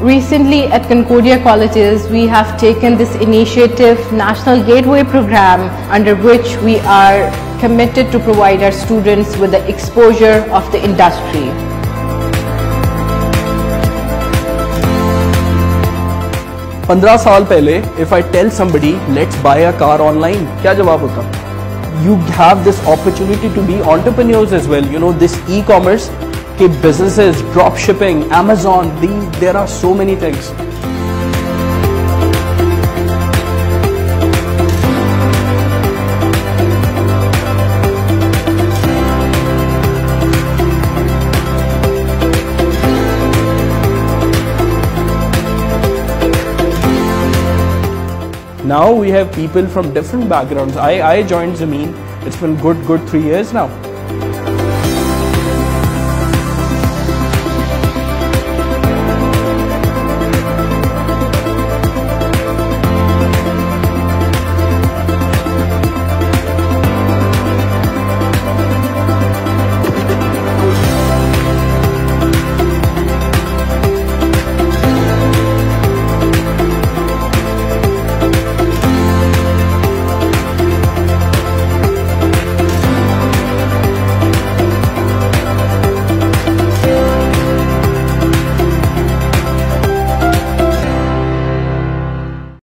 Recently at Concordia Colleges, we have taken this initiative National Gateway Program under which we are committed to provide our students with the exposure of the industry. पंद्रह साल पहले if I tell somebody let's buy a car online क्या जवाब होता you have this opportunity to be entrepreneurs as well you know this e commerce businesses, drop shipping, Amazon, there are so many things. now we have people from different backgrounds. I, I joined Zameen. It's been good, good three years now.